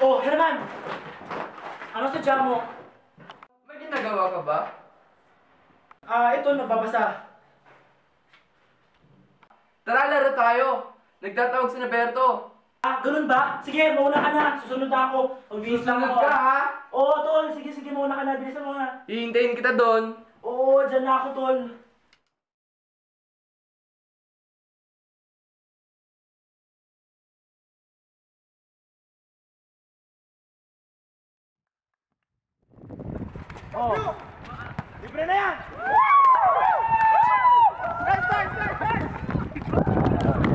Oh, Herman! Ano sadya mo? May ginagawa ka ba? Ah, ito, nababasa. Tara, laro tayo! Nagtatawag si Naberto! Ah, ganun ba? Sige, mauna ka na. Susunod na ako. Magbihis lang ako. ka, ha? Oo, tol. Sige, sige, mauna ka na. Bilisan mo na. Hihintayin kita doon. Oo, dyan na ako, tol. Oh. Libre na yan!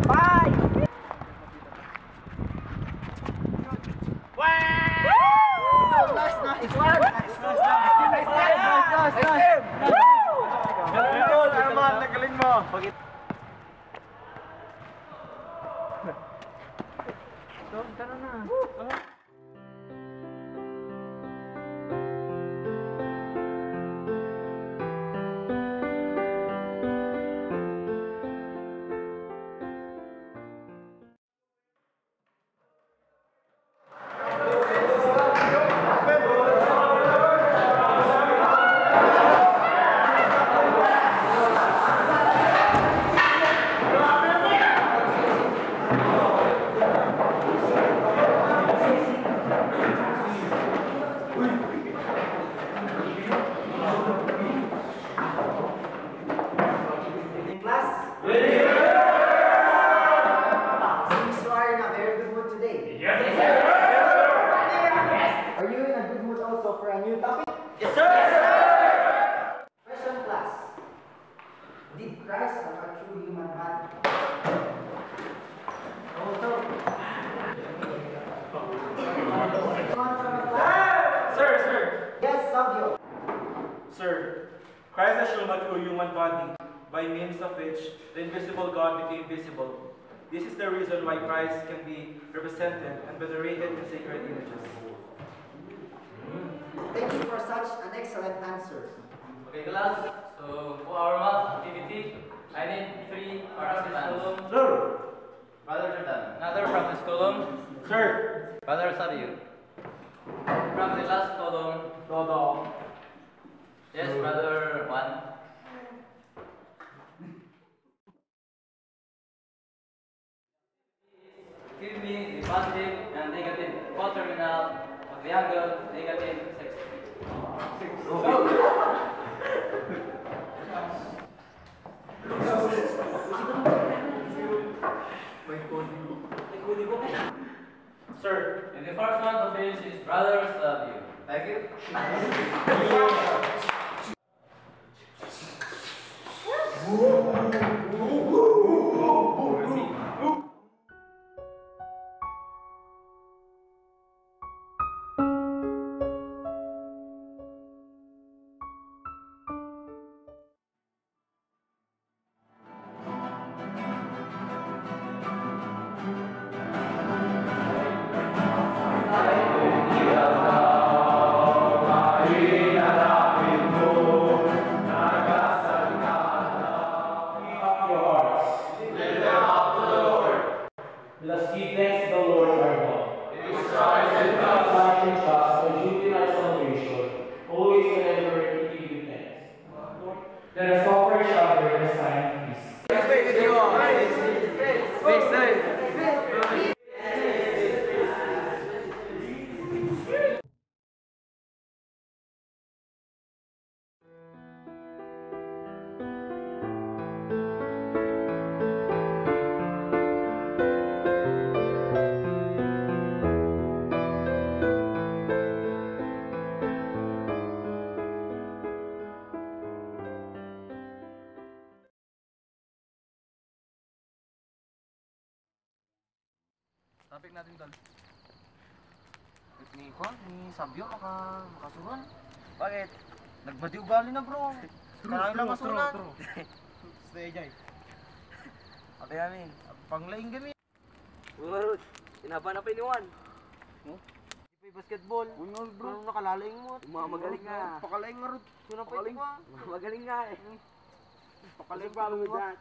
Bye! Nice, nice one! Nice, nice, nice, nice, nice, nice, Galing, tol. Herman, nagaling mo. Class? Sir, sir. Yes, Sabio. Sir, Christ has shown a true human body, by means of which the invisible God became visible. This is the reason why Christ can be represented and venerated in sacred images. Thank you for such an excellent answer. Okay, class. So for our math activity, I need three practice column. Sir! Brother Jordan. Another practice column. Sir! Brother Sabio. From the last column. Todo. Yes, brother one. Give me the positive and negative quaternion of the angle negative 60. Sir. In the first one, to finish is brothers love you. Thank you. Topic natin tol. Ni Juan, ni Sabio, maka, makasuhan. Bakit? Nagmadi ugali na bro. Karayo lang masunan. Stay jay. Ate amin, panglaing kami. Umarot, tinaban na pinuwan. Di pa basketball. Unol bro. Ano nakalaling mo? Mga magaling nga. Pakalaing nga ro. Sino pa ito Magaling. nga eh. Pakalaing pa mo dyan.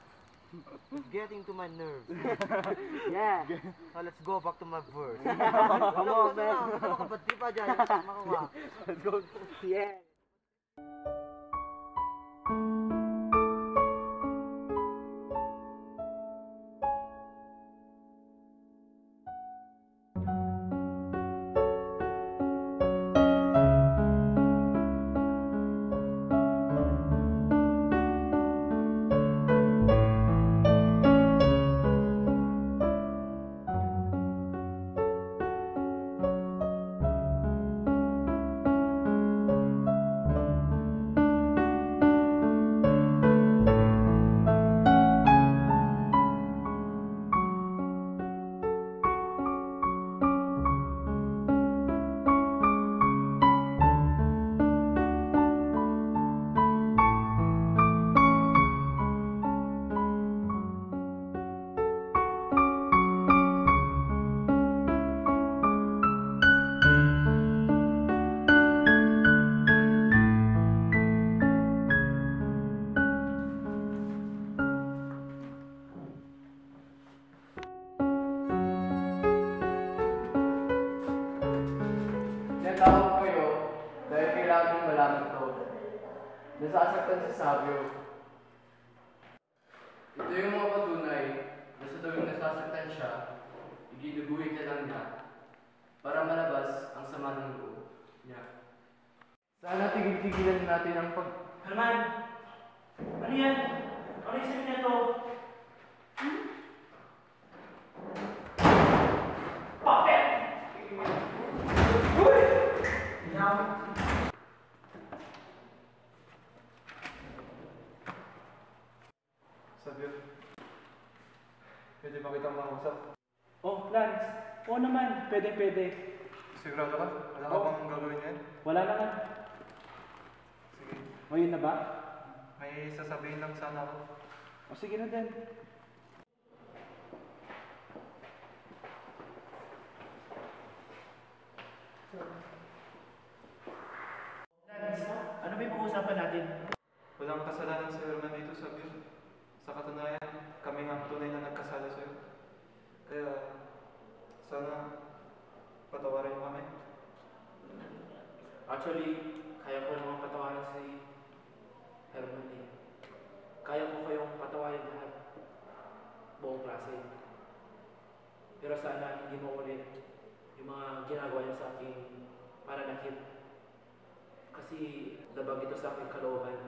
It's getting to my nerves. yeah. So let's go back to my verse. Come on, man. Ano ka ba? Di pa dyan. Tama? Let's go. Yeah. Ko kayo dahil kailangan nyo malaman to. Nasasaktan si Sabio. Ito yung mga patunay na sa tuwing nasasaktan siya, iginuguhit na lang niya para malabas ang sama ng loob niya. Sana tigil-tigilan natin ang pag... Herman! Ano yan? Ano yung sabi nito? Bakit? Uy! Sabi, pwede ba kitang makausap? Oh, Lance. Oo naman. Pwede, pwede. Sigurado ka? Wala ka Oo. bang gagawin yan? Wala naman. Sige. O yun na ba? May sasabihin lang sana ako. O sige na din. Lance, ano ba yung pag-uusapan natin? Walang kasalanan si Herman dito sa Bill. Sa katunayan, kami nga tunay na nagkasala sa'yo. Kaya, sana patawarin mo kami. Actually, kaya ko namang patawarin si Herman eh. Kaya ko kayong patawarin lahat. Buong klase. Pero sana hindi mo ulit yung mga ginagawa niya sa aking pananakit. Kasi labag ito sa aking kalooban.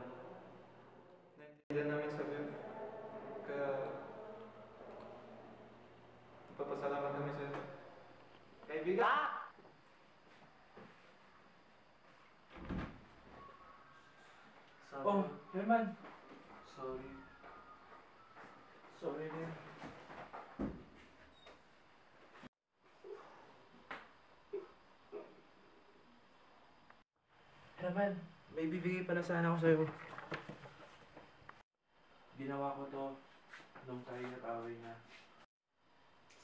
Naintindihan namin sa Bill. Kaya, ipapasalamat kami sa'yo. Kaibigan! Oh, Herman. Sorry. Sorry din. Herman, may bibigay pala sana ako sa'yo. Ginawa ko to nung tayo nag-away na.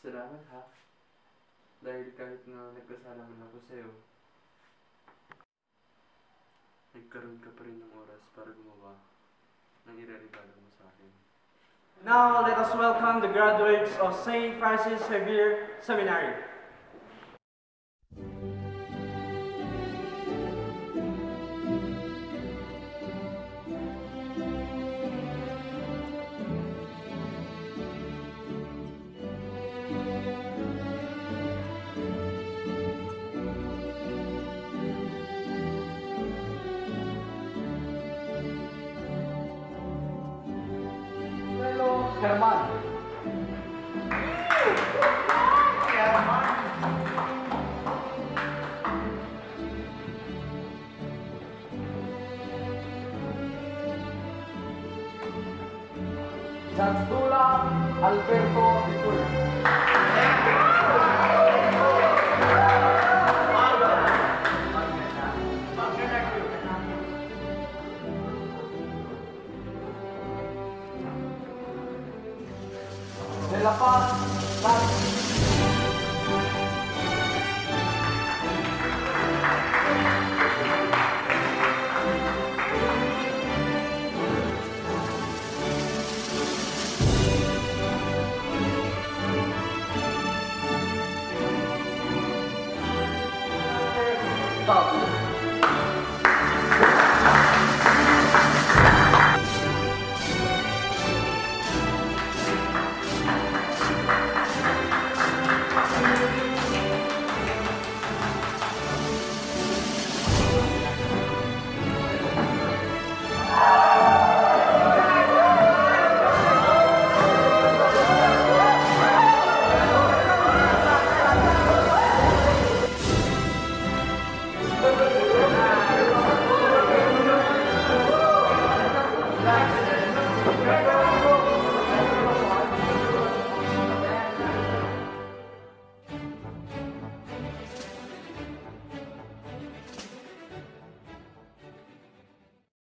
Salamat ha. Dahil kahit na nagkasala man ako sa'yo, nagkaroon ka pa rin ng oras para gumawa ng ireregalo mo sa akin. Now, let us welcome the graduates of St. Francis Xavier Seminary. Germán. Chantula Alberto Vizuri.